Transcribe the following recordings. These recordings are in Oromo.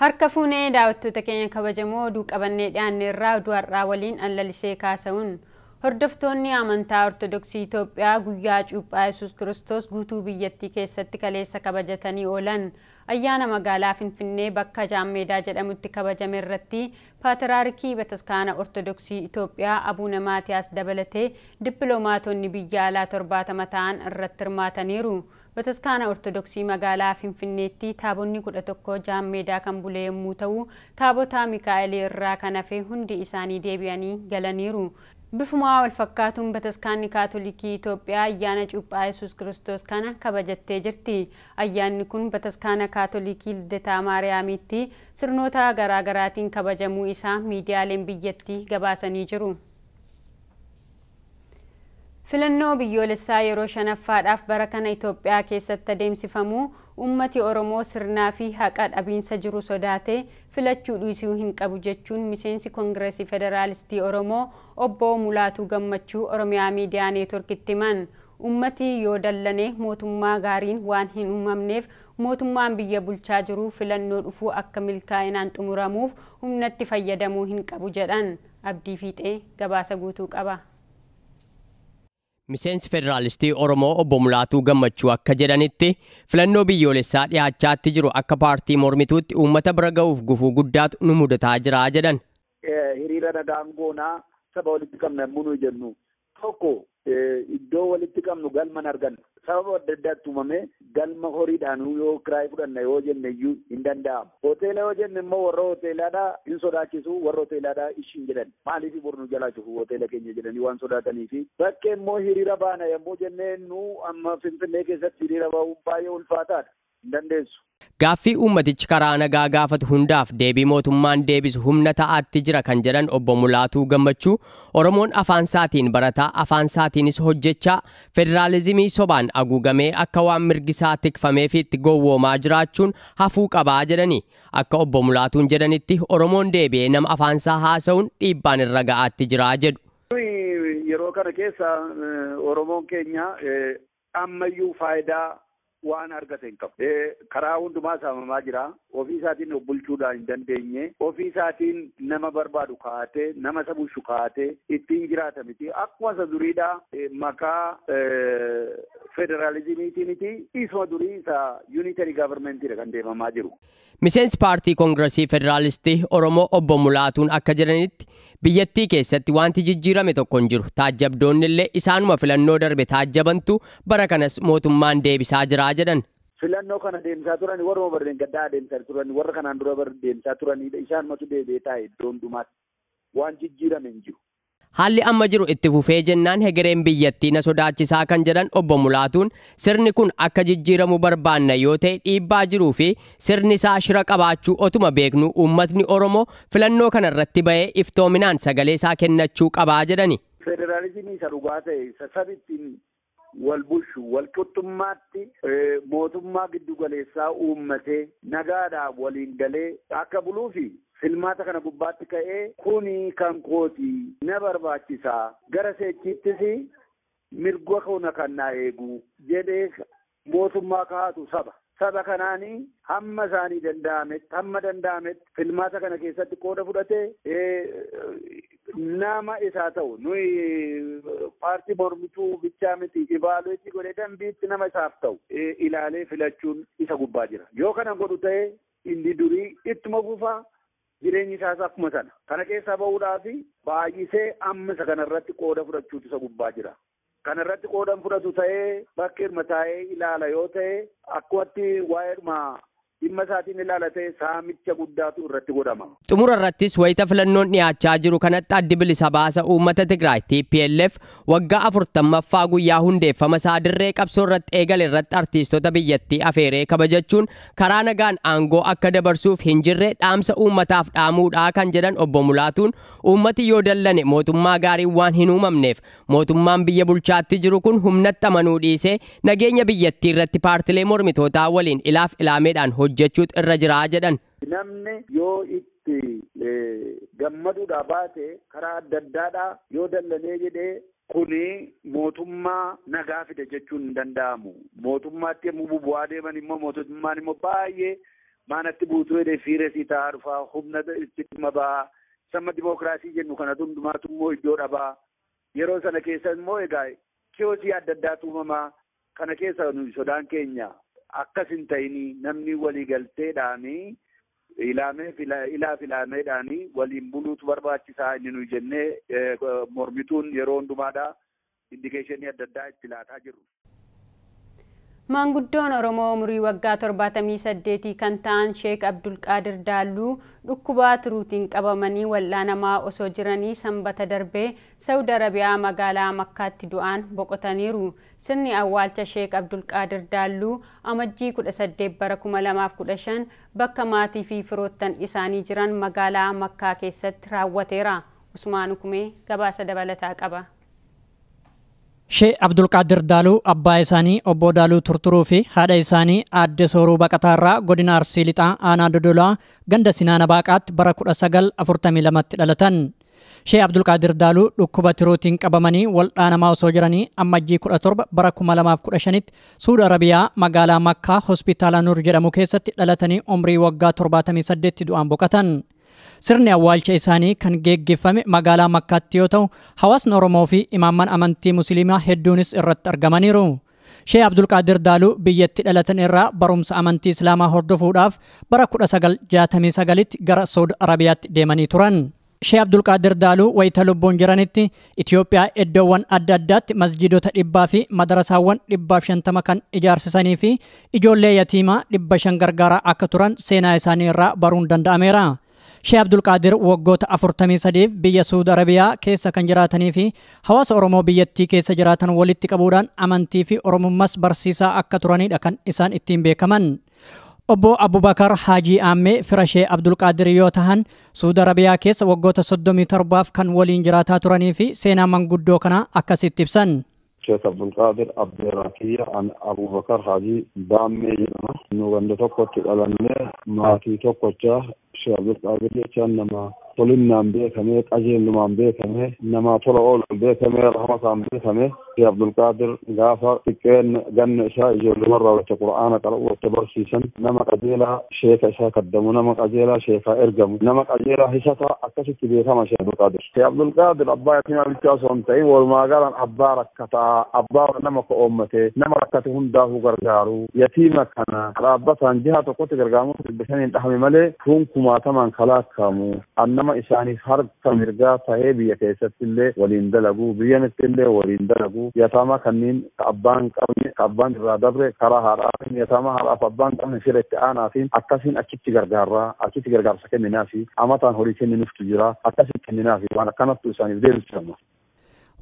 Harka fuunee daawwattoota keenya kabajamoo oduu qabannee dhiyaanne irraa oduu har'aa waliin allalisee kaasa'uun hordoftoonni amantaa Ortodoksii Itoophiyaa guyyaa cuuphaa Yesuus Kiristoos guutuu biyyattii keessatti kaleessa kabajatanii oolan ayyaana magaalaa Finfinnee bakka Jaammeedaa jedhamutti kabajame irratti Paatiraarkii Bataskaana Ortodoksii Itoophiyaa Abuuna Maatiyaas dabalatee dippiloomaatonni biyya alaa torbaatama ta'an irratti hirmaataniiru. Bataskaana Ortodoksii magaalaa Finfinneetti taabonni kudha tokko jaammeedaa kan bule yommuu ta'u, taabota Mikaa'elii irraa kan hafe hundi isaanii deebi'anii galaniiru. Bifuma wal fakkaatuun Bataskaanni Kaatolikii Itoophiyaa ayyaana cuuphaa Yesuus Kiristoos kana kabajattee jirti. Ayyaanni kun Bataskaana Kaatolikii Lidataa Maariyaamiitti sirnoota garaa garaatiin kabajamuu isaa miidiyaaleen biyyattii gabaasanii jiru. Filannoo biyyoolessaa yeroo shanaffaadhaaf bara kana Itoophiyaa keessatti adeemsifamu uummati Oromoo sirnaa fi haqa dhabiinsa jiru sodaatee filachuu dhiisuu hin qabu jechuun miseensi Koongireesii Federaalistii Oromoo obbo Mulaatuu Gammachuu Oromiyaa Miidiyaa Neetworkitti himan. Uummati yoo dallane mootummaa gaariin waan hin uumamneef mootummaan biyya bulchaa jiru filannoo dhufuu akka milkaa'inaan xumuramuuf humnatti fayyadamuu hin qabu jedhan. Abdii Fiixee gabaasa guutuu qaba. Miseensi Federaalistii Oromoo obbo Mulaatuu Gammachuu akka jedhanitti filannoo biyyoolessaa dhiyaachaatti jiru akka paartii mormituutti uummata bira ga'uuf gufuu guddaatu nu mudataa jira jedhan. Hiriira nagaan goonaa saba walitti qabna yommuu nuyi jennu tokko iddoo walitti qabnu galma arganna. Sababa adda addaatti uumame galma horiidhaan yoo kiraayii fudhanna yoo jenne iyyuu hin danda'amu. Hoteela yoo jenne immoo warra hoteelaadhaa hin sodaachisu warra hoteelaadhaa ishiin jedhan maaliif bor nu jalaa cufu hoteela keenya jedhanii waan sodaataniifi bakka immoo hiriira baana yommuu jennee nu amma Finfinnee keessatti hiriira ba'uun baay'ee ulfaataadha. Dandeessu. Gaaffii uummatichi karaa nagaa gaafatu hundaaf deebii mootummaan deebisu humna ta'aatti jira kan jedhan obbo Mulaatuu Gammachuu Oromoon afaan isaatiin barataa afaan isaatiinis hojjechaa federaalizimii sobaan haguugamee akka waan mirgisaa tikfameefi itti gowwoomaa jiraachuun hafuu qabaa jedhani akka obbo Mulaatuun jedhanitti Oromoon deebi'ee nama afaan isaa haasa'uun dhiibbaan irra ga'aatti jiraa jedhu. Yeroo kana keessa Oromoon keenya ammayyuu faayidaa waan argate hin qabu. Karaa hundumaa saamamaa jira. Ofii isaatiin of bulchuudhaan hin dandeenye. Ofii isaatiin nama barbaadu kaa'atee, nama isa bulchu kaa'atee ittiin jiraata miti. Akkuma isa duriidhaa maqaa federaalizimiitiin isuma durii isa yuunitarii gaavarmentiidha kan deemamaa jiru. Miseensi paartii koongiresii federaalistii Oromoo obbo Mulaatuun akka jedhanitti biyyattii keessatti wanti jijjiirame tokko hin jiru. Taajjabdoonni illee isaanuma filannoo darbe taajjabantu bara kanas mootummaan deebisaa jira jedhan. Filannoo kana deemsaa turan warra barreen gaddaa adeemsaa turan warra kanaan dura deemsaa turanidha. Isaanumatu deebi'ee taa'e iddoo hundumaatti waan jijjiirame hin jiru. Haalli amma jiru itti fufee jennaan hegereen biyyattii na sodaachisaa kan jedhan obbo Mulaatuun sirni kun akka jijjiiramu barbaanna yoo ta'e dhiibbaa jiruu fi sirni isaa shira qabaachuu otuma beeknu uummatni Oromoo filannoo kana irratti ba'ee iftoominaan sagalee isaa kennachuu qabaa jedhani. Federaalizimii isa dhugaa ta'e isa sabittiin wal bulchu wal qixxummaatti mootummaa giddu galeessaa uummatee nagaadhaan waliin galee akka buluufi filmaata kana gubbaatti ka'ee kuni kan kooti na barbaachisaa gara seechiittis mirga kana kan naa eegu jedhee mootummaa kaa'atu saba. Saba kanaanii hamma isaanii danda'ametti hamma danda'ametti filmaata kana keessatti qooda fudhatee nama isaa ta'u nuyi paartii mormituu bichaa miti ibaaluutti godhee dambiitti nama isaaf ta'u ilaalee filachuun isa gubbaa jira. Yoo kana godhu ta'e inni durii ittuma fufaa jireenyi isaas akkuma sana. Kana keessaa bahuudhaaf baay'isee amma isa kanarratti qooda fudhachuutu isa gubbaa jira. Kanarratti qoodan fudhatu ta'ee bakka hirma taa'ee ilaala yoo ta'e akkumatti waa'eedhuma dhimma isaatiin ilaalatee saamicha guddaatu irratti godhama. Xumura irrattis wayita filannoon dhiyaachaa jiru kanatti addi bilisa baasa uummata Tigraay TPLF waggaa afurtammaffaa guyyaa hundeeffama isaa dirree qabsoo irratti eegale irratti artiistota biyyattii afeeree kabajachuun karaa nagaan aangoo akka dabarsuuf hin jirre dhaamsa uummataaf dhaamuudhaa kan jedhan obbo Mulaatuun uummati yoo dallane mootummaa gaarii waan hin uumamneef mootummaan biyya bulchaatti jiru kun humnatti amanuu dhiisee nageenya biyyattii irratti paartilee mormitootaa waliin ilaaf ilaameedhaan hojjechuutu irra jiraa jedhan. Namni yoo itti gammaduudha baate karaa adda addaadhaa yoo dallanee jedhee kuni mootummaa nagaa fide jechuun hin danda'amu. Mootummaatti yommuu bu'aa deeman immoo mootummaan immoo baay'ee maanatti buutuu jedhee fiiresii ta'aa dhufaa humna itti dhimma ba'aa samma dimookiraasii jennu kana hundumaatu immoo iddoo dhabaa yeroo sana keessa immoo egaa kiyoosii adda addaatu uumamaa kana keessa sodaan keenya akkas hin ta'ini namni walii galteedhaanii ilaamee ilaa filaameedhaanii waliin buluutu barbaachisaa inni nuyi jennee mormituun yeroo hundumaadha indikeeshinii adda addaa itti laataa jirru. Maanguddoon Oromoo umurii waggaa 78 kan ta'an Sheek Abdulqaadir Daalluu dhukkubaa turuutiin qabamanii wal'aanamaa osoo jiranii sanbata darbee Saudi Arabiyaa magaalaa Makkaatti du'aan boqotaniiru. Sirni awwaalcha Sheek Abdulqaadir Daalluu amajjii 18 bara 2015 bakka maatii fi firoottan isaanii jiran magaalaa Makkaa keessatti raawwateera. Usmaan Ukumee gabaasa dabalataa qaba. Shee Abdulqaadir Daaluu abbaa isaanii obbo Daaluu Turturuu fi haadha isaanii aadde Sooruu Baqataarraa godina Arsii Lixaa Aanaa Dodolaa ganda Sinaana Baaqaatti bara 1942tti dhalatan. Shee Abdulqaadir Daaluu dhukkuba tiruutiin qabamanii wal'aanamaa osoo jiranii ammajjii 17 bara 2015tti Suudi Arabiyaa magaalaa Makkaa hospitaala Nur jedhamu keessatti dhalatanii umrii waggaa 78 du'aan boqotan. Sirni awwaalcha isaanii kan geggeeffame magaalaa Makkaatti yoo ta'u, hawaasni Oromoo fi imaamman amantii Musliimaa hedduunis irratti argamaniiru. Shee Abdulqaadir Daaluu biyyatti dhalatan irraa barumsa amantii Islaamaa hordofuudhaaf bara 1969tti gara Saudi Arabiyaatti deemanii turan. Shee Abdulqaadir Daaluu wayita lubbuun jiranitti Itoophiyaa iddoowwan adda addaatti masjidota dhibbaa fi madarasaawwan dhibbaaf shantama kan ijaarsisanii fi ijoollee yatiimaa dhibba shan gargaaraa akka turan seenaa isaanii irraa baruun danda'ameera. Shee Abdulqaadir waggoota 43f biyya Suudi Arabiyaa keessa kan jiraatanii fi hawaasa Oromoo biyyattii keessa jiraatan walitti qabuudhaan amantii fi Oromummaas barsiisaa akka turanidha kan isaan ittiin beekaman. Obbo Abubakar Haajii Aammee fira Shee Abdulqaadir yoo tahan Suudi Arabiyaa keessa waggoota 37f kan waliin jiraataa turanii fi seenaa manguddoo kanaa akkasitti ibsan. Sheekh Abdulqaadir an Abubakar Haajii Baammee jedhama. Nu ganda tokkotti dhalannee maatii tokkocha sure, I will, I will let you. Nama tolinnaan beekame qajeelumaan beekame nama tola ooluun beekame rahmataan beekame Sheekh Abdulqaadir gaafa xiqqeen ganna isaa ijoollumarraa wacce qura'aana qara'u wacce barsiisan nama qajeelaa sheeka isaa kaddamu nama qajeelaa sheekaa ergamu nama qajeelaa hisataa akkasitti beekama Sheekh Abdulqaadir. Sheekh Abdulqaadir abbaa yatiimaa bichaa osoo hin ta'in walumaa galaan abbaa rakkataa abbaa nama ka oommatee nama rakkate hundaafuu gargaaru yatiima kana dhaabbataan jiha tokkotti gargaaramu dhibba shaniin dhahame malee kun kumaatamaan kalaakkamu annama isaaniif harka mirgaa tahee biyya keessatti illee waliin dalagu biyyanitti illee waliin dalagu yataama kanneen ka abbaan qabne ka abbaan irraa dabre karaa haadhaatiin yataama haadhaaf abbaan qabne fira itti aanaatiin akkasiin achitti gargaarraa achitti gargaarsa kenninaafi amataan horii kenninuuftu jira akkasitti kenninaafi waan akkanattu isaaniif deebisama.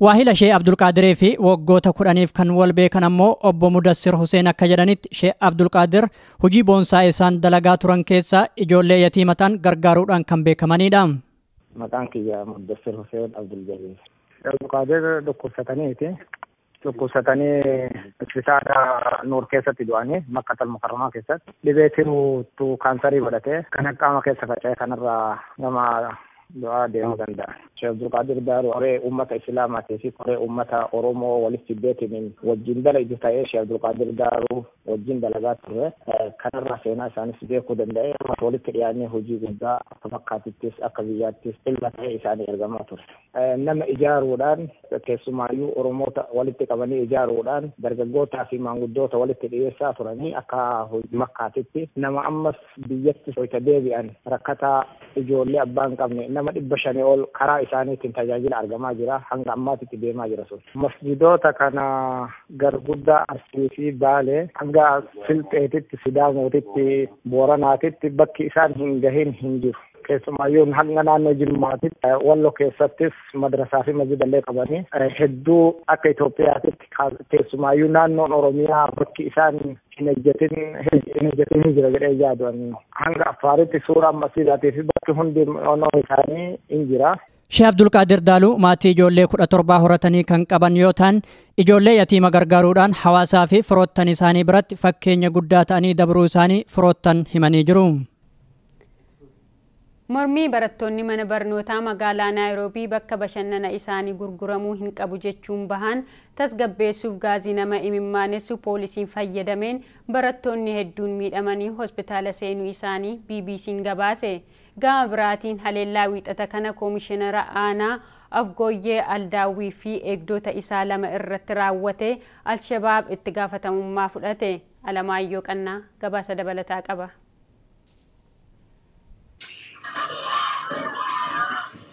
Waahila Shee Abdulqaadirii fi waggoota kudhaniif kan wal beekan ammoo obbo Mudassir Huseen akka jedhanitti Shee Abdulqaadir hojii boonsaa isaan dalagaa turan keessaa ijoollee yatiimataan gargaaruudhaan kan beekamanidha. Maqaan kiyya Mudassir Huseen Abduljabiir. Abdulqaadir dhukkubsataniiti. Dhukkubsatanii hospitaala Nuur keessatti du'anii Makkatal Mukarramaa keessatti dhibee tiruutu kaansarii godhatee kan qaama keessa faca'e kanarraa nama du'aa deemuu danda'a. Sheekh Abdulqaadir Daaruu koree uummata Islaamaatii fi koree uummata Oromoo walitti beekaniin wajjin dalaidu ta'ee Sheekh Abdulqaadir Daaruu wajjin dalagaa ture. Kanarraa seenaa isaanis beekuu danda'e walitti dhiyaannee hojii guddaa akka fakkaatittis akka biyyaattis ilma ta'ee isaanii ergamaa ture. Nama ijaaruudhaan keessumaayyuu Oromoota walitti qabanii ijaaruudhaan dargaggootaa fi maanguddoota walitti dhiyeessaa turanii akka makkaatitti nama ammas biyyatti soita deebi'an rakkataa ijoollee abbaan qabne nama dhibba shanii ol karaa isaaniitiin tajaajila argamaa jira hanga ammaatitti deemaa jira sun. Masjidoota kana garguddaa Arsii fi Baalee hanga Silxeetitti Sidaamotitti Booranaatitti bakki isaan hin gahin hin jiru. keessumaayyuu hanga naannoo jimmaatitti wallo keessattis madrasaa fi masjidallee qabanii hedduu akka Itoophiyaatitti keessumaayyuu naannoon Oromiyaa bakki isaan hin ejjetin hin jira jedhee yaadu hanga Affaaritti suuraa masjidaatii fi bakki hundi onoo isaanii hin jira. Shee Abdulqaadir Daaluu maatii ijoollee kudha torbaa horatanii kan qaban yoo ta'an ijoollee yatiima gargaaruudhaan hawaasaa fi firoottan isaanii biratti fakkeenya guddaa ta'anii dabruu isaanii firoottan himanii jiru. Mormii barattoonni mana barnootaa magaalaa Naayiroobii bakka bashannana isaanii gurguramuu hin qabu jechuun bahan tasgabbeessuuf gaazii nama imimmaanessu poolisiin fayyadameen barattoonni hedduun miidhamanii hospitaala seenuu isaanii BBC'n gabaase. Gama biraatiin haleellaa wiixata kana koomishinara aanaa Afgooyyee Aldaawwii fi eegdota isaa lama irratti raawwate Alshabaab itti gaafatamummaa fudhate. Alamaayyoo Qannaa gabaasa dabalataa qaba.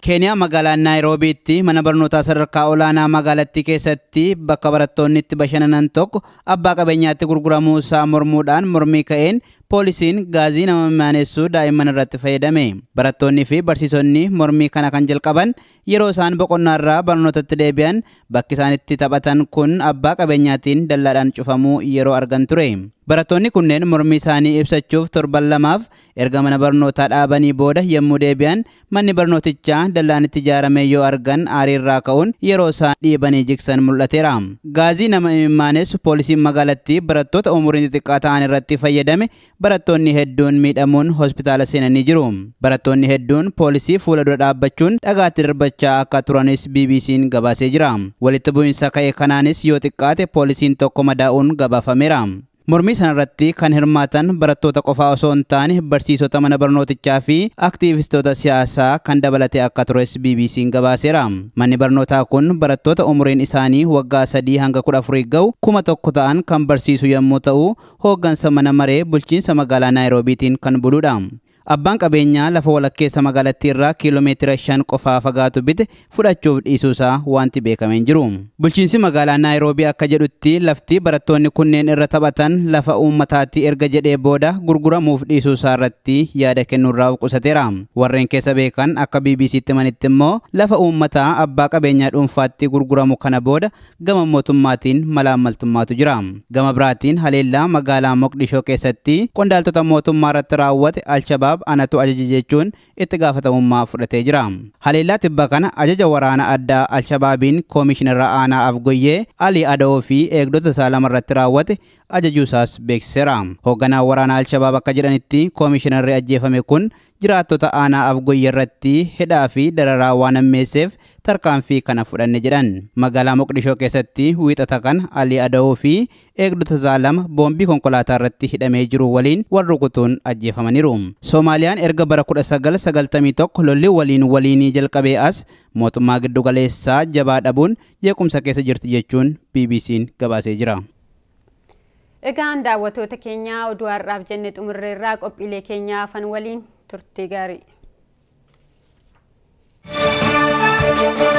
keeniyaa magaalaa naayiroobiitti mana barnootaa sadarkaa olaanaa magaalattii keessatti bakka barattoonni itti bashannanan tokko abbaa qabeenyaatti gurguramuu isaa mormuudhaan mormii ka'een poolisiin gaazii nama mimmaaneessuu daa'imman irratti fayyadame barattoonnii fi barsiisonni mormii kana kan jalqaban yeroo isaan boqonnaarraa barnootatti deebi'an bakki isaan itti taphatan kun abbaa qabeenyaatiin dallaadhaan cufamuu yeroo argan ture barattoonni kunneen mormii isaanii ibsachuuf torban lamaaf erga mana barnootaa dhaabanii booda yommuu deebi'an manni barnootichaa dallaan itti ijaarame yoo argan aariirraa ka'uun yeroo isaan dhiibanii jigsan mul'ateera gaazii nama imimmaanessu poolisiin magaalattii barattoota umuriin xixiqqaa ta'an irratti fayyadame barattoonni hedduun miidhamuun hospitaala seenanii jiru. Barattoonni hedduun poolisii fuula dura dhaabbachuun dhagaatti darbachaa akka turanis BBC'n gabaasee jira. Walitti bu'iinsa ka'e kanaanis yoo xiqqaate poolisiin tokko madaa'uun gabaafameera. Mormii sanarratti kan hirmaatan barattoota qofaa osoo hin taane barsiisota mana barnootichaa fi aktiivistoota siyaasaa kan dabalate akka tures BBC'n gabaaseera. Manni barnootaa kun barattoota umuriin isaanii waggaa sadii hanga kudha afurii ga'u kuma tokko ta'an kan barsiisu yommuu ta'u hooggansa mana maree bulchiinsa magaalaa Naayiroobiitiin kan buludha. Abbaan qabeenyaa lafa walakkeessa magaalattii irraa kiiloomeetira shan qofaa fagaatu bite fudhachuuf dhiisuusaa wanti beekameen jiru. Bulchiinsi magaalaa Naayiroobii akka jedhutti lafti barattoonni kunneen irra taphatan lafa uummataatti erga jedhee booda gurguramuuf dhiisuusaa irratti yaada kennuurraa qusateera. Warreen keessa beekan akka BBC'tti manitti immoo lafa uummataa abbaa qabeenyaa dhuunfaatti gurguramu kana booda gama mootummaatiin malaammaltummaatu jira. Gama biraatiin haleellaa magaalaa Moqdishoo keessatti qondaaltota mootummaa irratti raawwate Alshabaab Alshabaab anatu ajaja jechuun itti gaafatamummaa fudhatee jira. Haleellaa tibba kana ajaja waraana addaa Alshabaabiin koomishinara aanaa Afgoyyee Ali Adoo fi eegdota isaa lama irratti raawwate ajajuusaas beeksiseera. Hoogganaan waraanaa Alshabaab akka jedhanitti koomishinarri ajjeefame kun jiraattota aanaa Afgoyyee irratti hidhaa fi dararaa waan hammeesseef tarkaanfii kana fudhanne jedhan. Magaalaa Moqdishoo keessatti wiixata kana Ali Adoo fi eegdota isaa lama boombii konkolaataa irratti hidhamee jiru waliin wal rukutuun ajjeefamaniiru. Soomaaliyaan erga bara 1991 lolli waliin waliinii jalqabee as mootummaa giddugaleessaa jabaa dhabuun jeequmsa keessa jirti jechuun BBC'n gabaasee jira. Egaan daawwattoota keenyaa oduu har'aaf jenne xumurreerraa qophiilee keenyaa afan waliin turtii gaarii. Thank you.